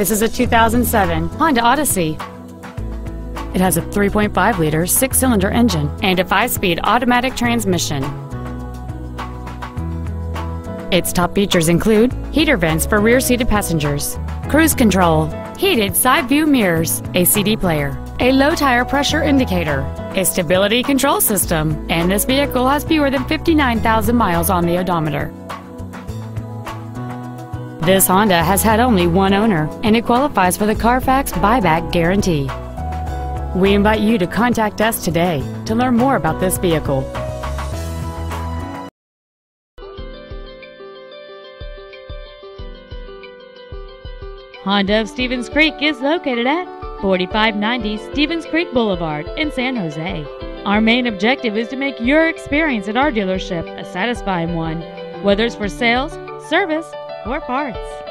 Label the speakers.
Speaker 1: This is a 2007 Honda Odyssey. It has a 3.5 liter six cylinder engine and a five speed automatic transmission. Its top features include heater vents for rear seated passengers, cruise control, heated side view mirrors, a CD player, a low tire pressure indicator, a stability control system, and this vehicle has fewer than 59,000 miles on the odometer. This Honda has had only one owner, and it qualifies for the Carfax buyback guarantee. We invite you to contact us today to learn more about this vehicle.
Speaker 2: Honda of Stevens Creek is located at 4590 Stevens Creek Boulevard in San Jose. Our main objective is to make your experience at our dealership a satisfying one, whether it's for sales, service, or parts.